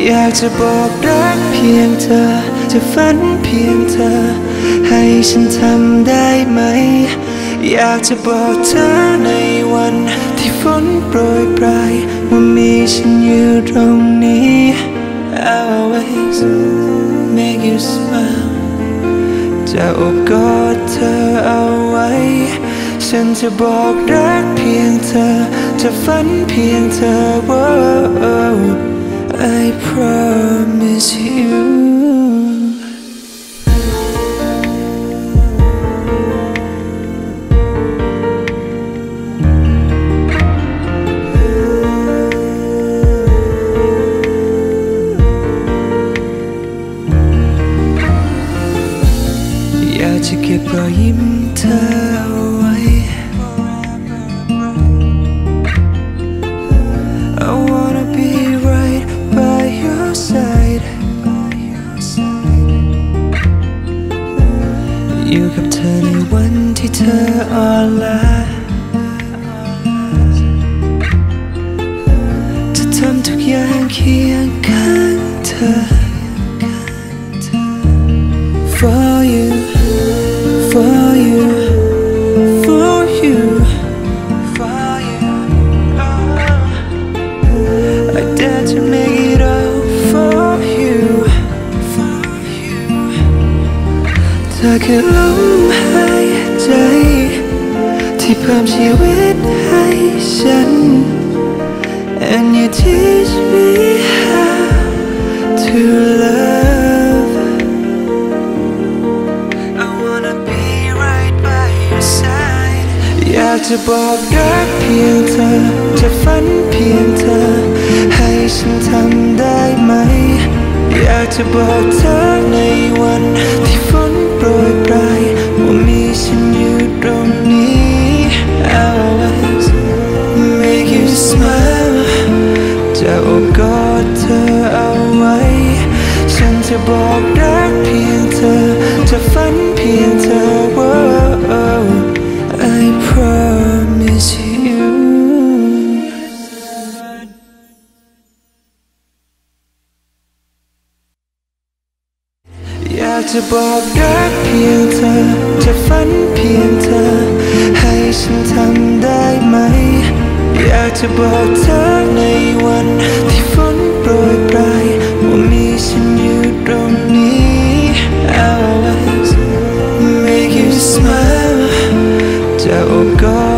อยากจะบอกรักเพียงเธอ จะฝันเพียงเธอ ให้ฉันทำได้ไหม อยากจะบอกเธอในวันที่ฝนโปรยปลายว่ามีฉันอยู่ตรงนี้ I'll always make you smile จะอบกอดเธอเอาไว้ ฉันจะบอกรักเพียงเธอ จะฝันเพียงเธอ Whoa, I promise you อยากจะเก็บรอยยิ้มเธอ ในวันที่เธออ่อนล้าจะทำทุกอย่างเคียงข้างเธอ อคือลมหายใจ ที่เพิ่มชีวิตให้ฉัน And you teach me how to love I wanna be right by your side อยากจะบอกรักเพียงเธอ จะฝันเพียงเธอ ให้ฉันทำได้ไหม อยากจะบอกเธอในวัน จะโอบกอดเธอเอาไว้ ฉันจะบอกรักเพียงเธอ จะฝันเพียงเธอ Whoa, I promise you อยากจะบอกรักเพียงเธอ จะฝันเพียงเธอ ให้ฉันทำได้ไหม อยากจะบอกเธอใน Oh God.